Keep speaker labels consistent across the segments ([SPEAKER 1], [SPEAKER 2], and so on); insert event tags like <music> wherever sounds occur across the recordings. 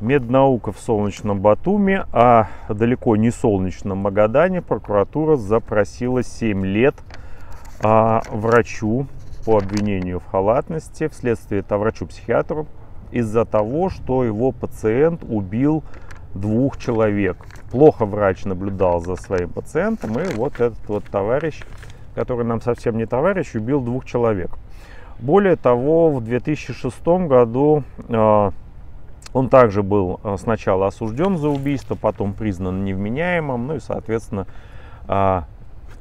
[SPEAKER 1] Меднаука в солнечном Батуме, а далеко не солнечном Магадане прокуратура запросила 7 лет а, врачу по обвинению в халатности, вследствие этого врачу-психиатру, из-за того, что его пациент убил двух человек. Плохо врач наблюдал за своим пациентом, и вот этот вот товарищ, который нам совсем не товарищ, убил двух человек. Более того, в 2006 году э, он также был э, сначала осужден за убийство, потом признан невменяемым, ну и, соответственно, э,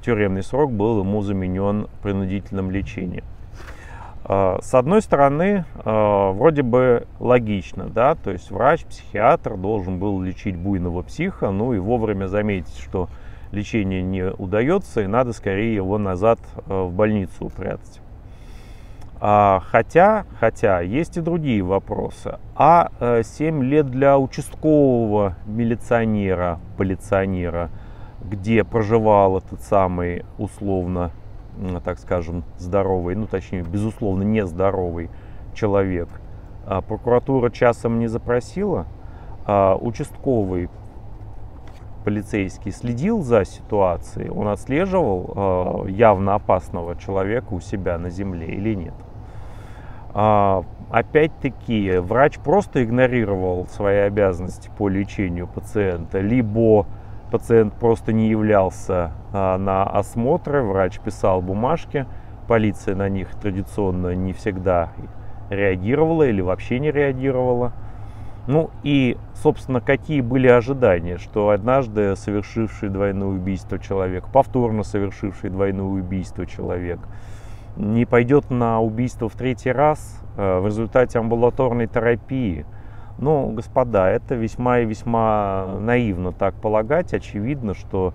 [SPEAKER 1] тюремный срок был ему заменен принудительным лечением. Э, с одной стороны, э, вроде бы логично, да, то есть врач, психиатр должен был лечить буйного психа, ну и вовремя заметить, что лечение не удается, и надо скорее его назад в больницу упрятать. А, хотя, хотя есть и другие вопросы. А 7 э, лет для участкового милиционера, полиционера, где проживал этот самый условно, так скажем, здоровый, ну точнее, безусловно, нездоровый человек, а прокуратура часом не запросила, а участковый полицейский следил за ситуацией, он отслеживал явно опасного человека у себя на земле или нет. А, опять-таки, врач просто игнорировал свои обязанности по лечению пациента, либо пациент просто не являлся а, на осмотры, врач писал бумажки, полиция на них традиционно не всегда реагировала или вообще не реагировала. Ну и, собственно, какие были ожидания, что однажды совершивший двойное убийство человек, повторно совершивший двойное убийство человек – не пойдет на убийство в третий раз э, в результате амбулаторной терапии. Ну, господа, это весьма и весьма наивно так полагать. Очевидно, что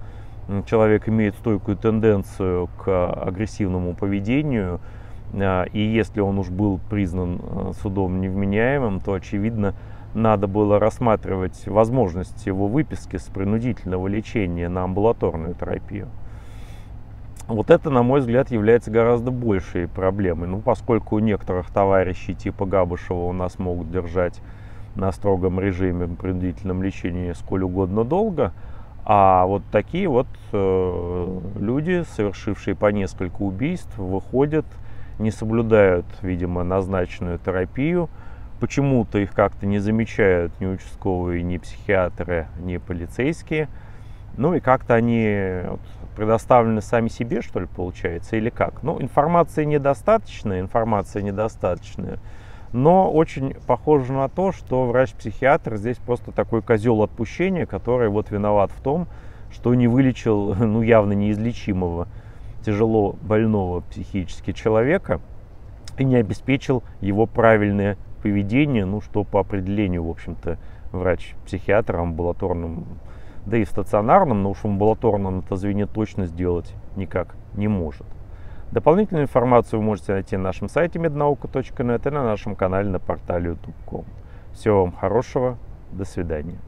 [SPEAKER 1] человек имеет стойкую тенденцию к агрессивному поведению, э, и если он уж был признан э, судом невменяемым, то, очевидно, надо было рассматривать возможность его выписки с принудительного лечения на амбулаторную терапию. Вот это, на мой взгляд, является гораздо большей проблемой. Ну, поскольку у некоторых товарищей типа Габышева у нас могут держать на строгом режиме принудительном лечении сколь угодно долго, а вот такие вот э, люди, совершившие по несколько убийств, выходят, не соблюдают, видимо, назначенную терапию, почему-то их как-то не замечают ни участковые, ни психиатры, ни полицейские – ну и как-то они предоставлены сами себе, что ли, получается, или как? Ну, информации недостаточно, информация недостаточная, но очень похоже на то, что врач-психиатр здесь просто такой козел отпущения, который вот виноват в том, что не вылечил, <laughs> ну, явно неизлечимого, тяжело больного психически человека и не обеспечил его правильное поведение, ну, что по определению, в общем-то, врач-психиатр амбулаторным да и в стационарном, но уж в амбулаторном это звене точно сделать никак не может. Дополнительную информацию вы можете найти на нашем сайте mednauka.net и на нашем канале на портале youtube.com. Всего вам хорошего, до свидания.